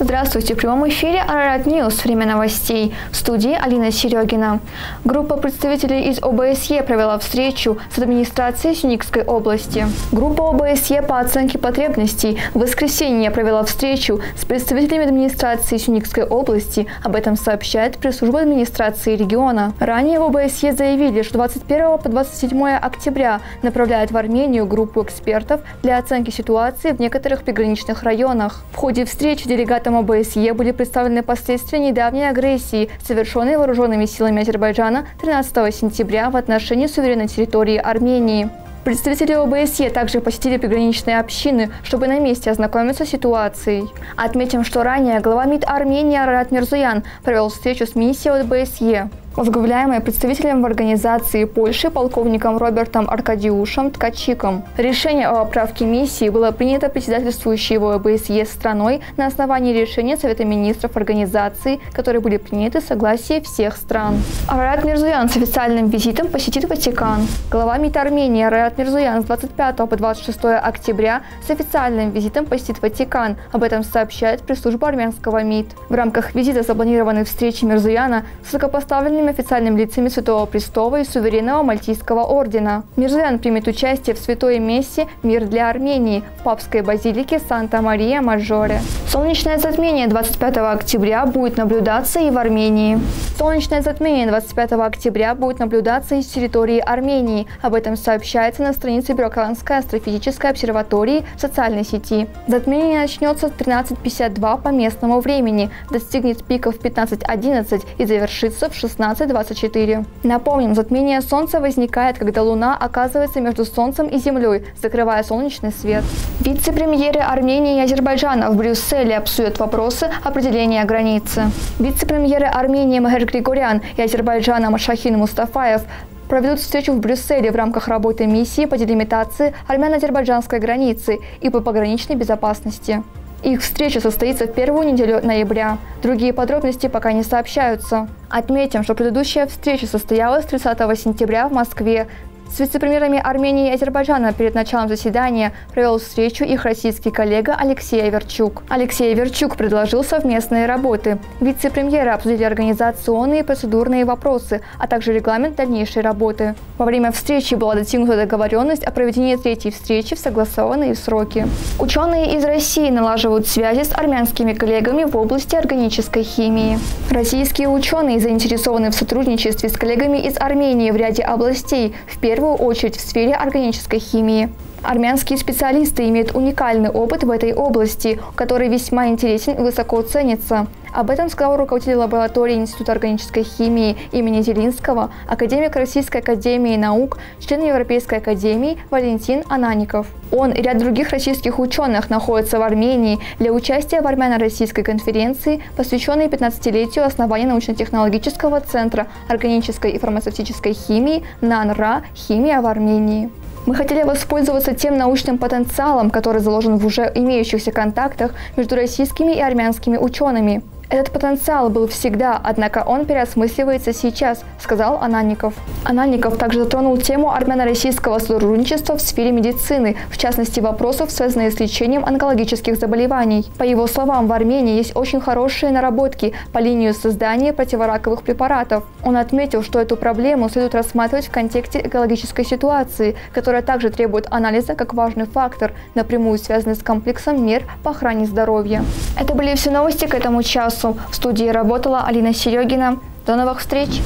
Здравствуйте! В прямом эфире Ararat News. Время новостей. В студии Алина Серегина. Группа представителей из ОБСЕ провела встречу с администрацией Сюникской области. Группа ОБСЕ по оценке потребностей в воскресенье провела встречу с представителями администрации Сюникской области. Об этом сообщает пресс-служба администрации региона. Ранее в ОБСЕ заявили, что 21 по 27 октября направляют в Армению группу экспертов для оценки ситуации в некоторых приграничных районах. В ходе встречи делегаты Делегатам ОБСЕ были представлены последствия недавней агрессии, совершенной вооруженными силами Азербайджана 13 сентября в отношении суверенной территории Армении. Представители ОБСЕ также посетили приграничные общины, чтобы на месте ознакомиться с ситуацией. Отметим, что ранее глава МИД Армении Арарат Мирзуян провел встречу с миссией ОБСЕ возглавляемая представителем в организации Польши полковником Робертом Аркадиушем Ткачиком. Решение о отправке миссии было принято председательствующей его ОБСЕ страной на основании решения Совета министров организации, которые были приняты согласие всех стран. Арарат Мирзуян с официальным визитом посетит Ватикан. Глава МИД Армении Арарат Мирзуян с 25 по 26 октября с официальным визитом посетит Ватикан. Об этом сообщает пресс-служба армянского МИД. В рамках визита запланированы встречи Мирзуяна с высокопоставленными главными официальными лицами Святого Престола и Суверенного Мальтийского ордена. Мирзаян примет участие в святой мессе «Мир для Армении» в папской базилике Санта-Мария-Мажоре. Солнечное затмение 25 октября будет наблюдаться и в Армении. Солнечное затмение 25 октября будет наблюдаться из территории Армении. Об этом сообщается на странице Бюрокранской астрофизической обсерватории в социальной сети. Затмение начнется в 13.52 по местному времени, достигнет пиков в 15.11 и завершится в 16 16-24. Напомним, затмение Солнца возникает, когда Луна оказывается между Солнцем и Землей, закрывая солнечный свет. Вице-премьеры Армении и Азербайджана в Брюсселе обсудят вопросы определения границы. Вице-премьеры Армении Махер Григорян и Азербайджана Машахин Мустафаев проведут встречу в Брюсселе в рамках работы миссии по делимитации армяно-азербайджанской границы и по пограничной безопасности. Их встреча состоится в первую неделю ноября. Другие подробности пока не сообщаются. Отметим, что предыдущая встреча состоялась 30 сентября в Москве. С вице-премьерами Армении и Азербайджана перед началом заседания провел встречу их российский коллега Алексей Аверчук. Алексей Аверчук предложил совместные работы. Вице-премьеры обсудили организационные и процедурные вопросы, а также регламент дальнейшей работы. Во время встречи была достигнута договоренность о проведении третьей встречи в согласованные сроки. Ученые из России налаживают связи с армянскими коллегами в области органической химии. Российские ученые заинтересованы в сотрудничестве с коллегами из Армении в ряде областей, в первую первую очередь в сфере органической химии. Армянские специалисты имеют уникальный опыт в этой области, который весьма интересен и высоко ценится. Об этом сказал руководитель лаборатории Института органической химии имени Зелинского, академик Российской академии наук, член Европейской академии Валентин Анаников. Он и ряд других российских ученых находятся в Армении для участия в армяно-российской конференции, посвященной 15-летию основания научно-технологического центра органической и фармацевтической химии НАНРА «Химия в Армении». Мы хотели воспользоваться тем научным потенциалом, который заложен в уже имеющихся контактах между российскими и армянскими учеными. Этот потенциал был всегда, однако он переосмысливается сейчас, сказал Ананников. Ананников также затронул тему армяно-российского сотрудничества в сфере медицины, в частности вопросов, связанных с лечением онкологических заболеваний. По его словам, в Армении есть очень хорошие наработки по линию создания противораковых препаратов. Он отметил, что эту проблему следует рассматривать в контексте экологической ситуации, которая также требует анализа как важный фактор, напрямую связанный с комплексом мер по охране здоровья. Это были все новости к этому часу. В студии работала Алина Серегина. До новых встреч!